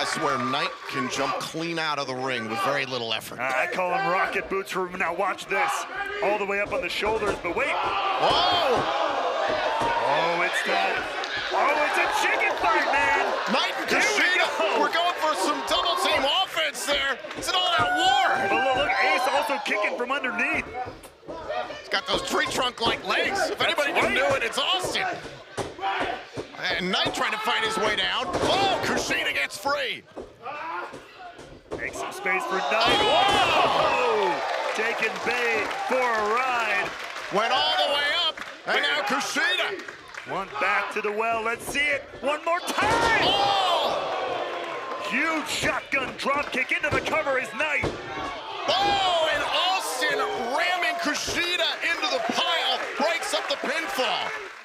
I swear, Knight can jump clean out of the ring with very little effort. I call him rocket boots for now. Watch this, all the way up on the shoulders. But wait, Whoa! oh, it's that. Oh, it's a chicken fight, man. Knight and we Kushida, go. we're going for some double team offense there. It's an all-out war. But look, look, Ace also kicking from underneath. He's got those tree trunk-like legs. If anybody can do it, it's Austin. And Knight trying to fight his way down. Free. Make some space for Knight. Whoa! Taking Bey for a ride. Went all the way up, and now Kushida. One back to the well. Let's see it one more time. Oh! Huge shotgun drop kick into the cover is Knight. Oh, and Austin ramming Kushida into the pile, breaks up the pinfall.